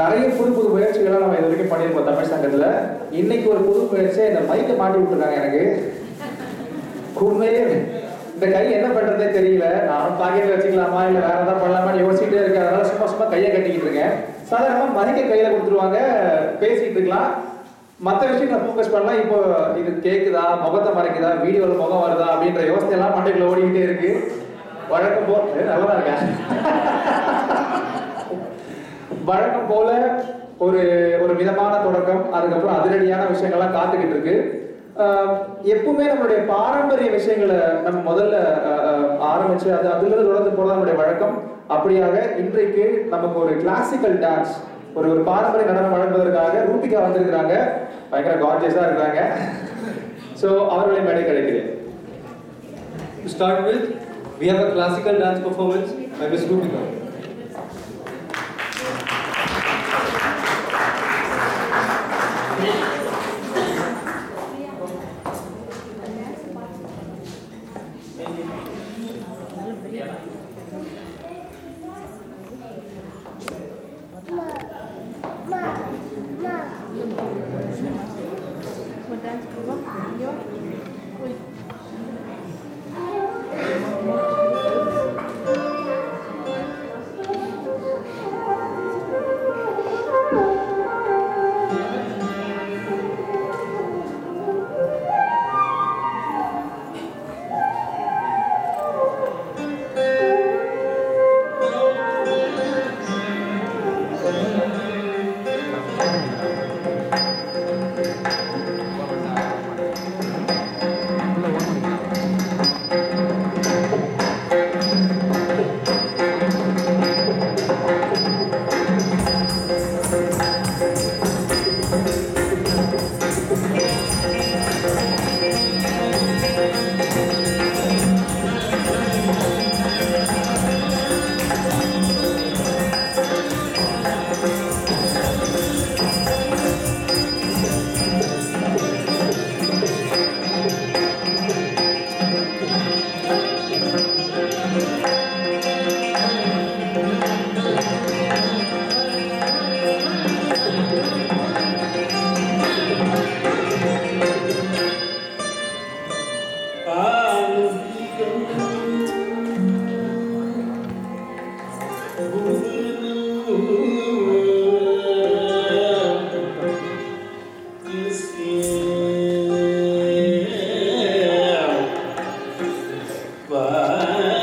நிறைய புது புது முயற்சிகள்லாம் நம்ம இது வரைக்கும் பண்ணியிருக்கோம் தமிழ் சங்கத்தில். இன்னைக்கு ஒரு புது முயற்சியை இந்த மைக்கை மாட்டி விட்டுருக்காங்க எனக்கு. உண்மையே இந்த கை என்ன பண்றதே தெரியல. நானும் பாக்கெட்ல வச்சுக்கலாமா? இல்லை வேற ஏதாவது பண்ணலாமான்னு யோசிச்சுட்டே இருக்கேன். அதனால சும்மா சும்மா கையை கட்டிக்கிட்டு இருக்கேன். சாதாரணமாக மைக்கை கையில் கொடுத்துருவாங்க. பேசிட்டு இருக்கலாம். மற்ற விஷயங்களை ஃபோக்கஸ் பண்ணலாம் இப்போ இது கேட்குதா முகத்தை மறைக்குதா? வீடியோவில் முகம் வருதா? அப்படின்ற யோசனை எல்லாம் மண்டைக்குள்ள ஓடிக்கிட்டே இருக்கு. வழக்கம் போ நல்லா இருக்கா வழக்கம் போல ஒரு ஒரு மிதமான தொடக்கம் அதுக்கப்புறம் அதிரடியான விஷயங்கள்லாம் காத்துக்கிட்டு இருக்கு. எப்பவுமே நம்மளுடைய பாரம்பரிய விஷயங்களை நம்ம முதல்ல ஆரம்பிச்சு அது அதுலேருந்து தொடர்ந்து போறது நம்மளுடைய வழக்கம். அப்படியாக இன்றைக்கு நமக்கு ஒரு கிளாசிக்கல் டான்ஸ் ஒரு ஒரு பாரம்பரிய நடனம் வழங்குவதற்காக ரூபிகா வந்திருக்கிறாங்க. பயங்கர கார்ஜியஸா இருக்காங்க ஸோ அவர்களை மேடை கிடைக்கிறேன் To start with, we have a classical dance performance by Miss Rupika. Yeah. Amen. Bye.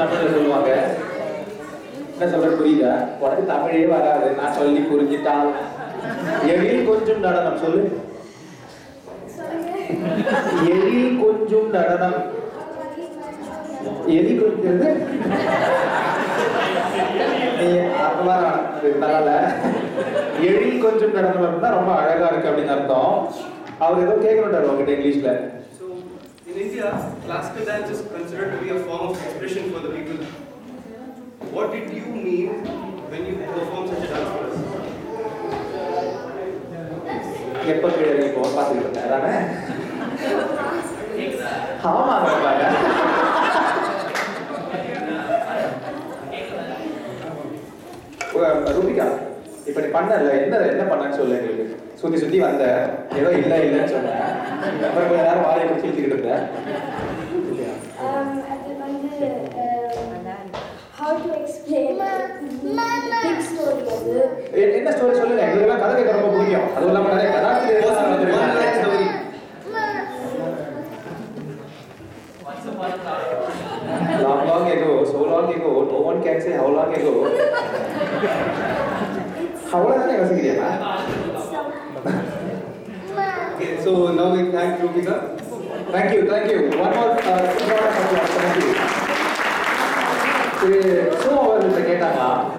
தமிழ்ல சொல்லுவாங்க. என்ன சொல்றது புரியுதா? உனக்கு தமிழே வராது. நான் சொல்லி புரிஞ்சுட்டான். எழில் கொஞ்சம் நடனம் சொல்லு. எழில் கொஞ்சம் நடனம். எலி கொஞ்சம் அதனால எழில் கொஞ்சம் நடனம் இருந்தா ரொம்ப அழகா இருக்கு அப்படின்னு அர்த்தம். அவர் ஏதோ கேட்கணுட்டாரு உங்ககிட்ட இங்கிலீஷ்ல. So, in India, classical dance is considered to be a form of expression for the people. What did you mean when you performed such a dance for us? எப்ப கீழே நீ போ பார்த்துக்கிட்டு இருந்தேன் அதானே ஆமாங்க பாருங்க. உங்க ரூபிகா இப்ப நீ பண்ணல என்ன என்ன பண்ணன்னு சொல்லு எங்களுக்கு சுத்தி சுத்தி வந்த ஏதோ இல்ல இல்லன்னு சொன்னேன் அப்புறம் கொஞ்ச நேரம் வாழையை பிடிச்சி இருந்தேன். how எ- என்ன ஸ்டோரி சொல்லுங்க? எங்களுக்கு கதை கேட்க ரொம்ப பிடிக்கும். அதுவும் இல்லாம நிறைய line story. long long ago so long ago no one can say how long ago. அவ்வளவுதானே யோசிக்கிறியா Okay, So now we thank Yogita. Thank you, thank you. One more uh, applause. Thank you. So, so our the